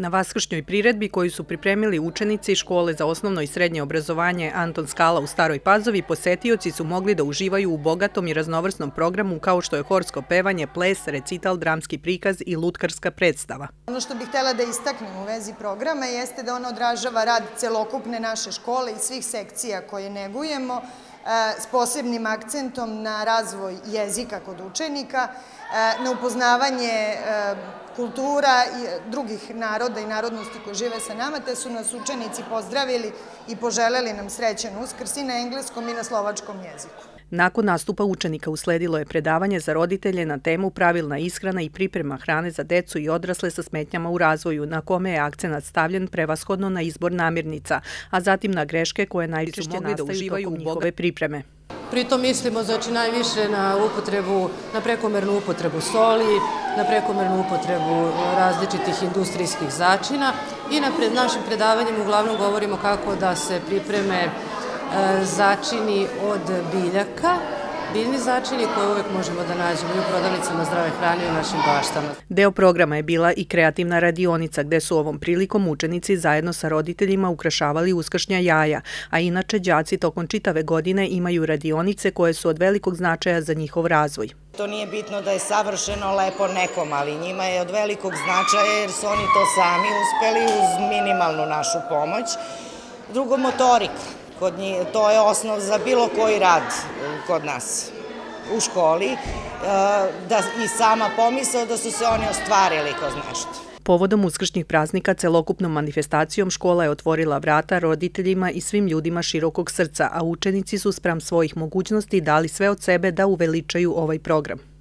Na vaskršnjoj priredbi koju su pripremili učenici škole za osnovno i srednje obrazovanje Anton Skala u Staroj Pazovi, posetioci su mogli da uživaju u bogatom i raznovrsnom programu kao što je horsko pevanje, ples, recital, dramski prikaz i lutkarska predstava. Ono što bih htela da istaknem u vezi programa jeste da ona odražava rad celokupne naše škole i svih sekcija koje negujemo e, s posebnim akcentom na razvoj jezika kod učenika, e, na upoznavanje e, kultura i drugih naroda i narodnosti koji žive sa nama, te su nas učenici pozdravili i poželeli nam srećan uskrs i na engleskom i na slovačkom jeziku. Nakon nastupa učenika usledilo je predavanje za roditelje na temu pravilna ishrana i priprema hrane za decu i odrasle sa smetnjama u razvoju, na kome je akcenat stavljen prevashodno na izbor namirnica, a zatim na greške koje najčešće da uživaju u njihove pripreme. Pritom mislimo znači, najviše na upotrebu, na prekomernu upotrebu soli, na prekomernu upotrebu različitih industrijskih začina i na pred našim predavanjem uglavnom govorimo kako da se pripreme e, začini od biljaka, biljni začini koje uvek možemo da nađemo i u prodavnicama zdrave hrane i u našim baštama. Deo programa je bila i kreativna radionica gde su ovom prilikom učenici zajedno sa roditeljima ukrašavali uskršnja jaja, a inače đaci tokom čitave godine imaju radionice koje su od velikog značaja za njihov razvoj. To nije bitno da je savršeno lepo nekom, ali njima je od velikog značaja jer su oni to sami uspeli uz minimalnu našu pomoć. Drugo, motorika Kod njih, to je osnov za bilo koji rad kod nas u školi, e, da i sama pomisao da su se oni ostvarili ko znašte. Povodom uskršnjih praznika celokupnom manifestacijom škola je otvorila vrata roditeljima i svim ljudima širokog srca, a učenici su sprem svojih mogućnosti dali sve od sebe da uveličaju ovaj program.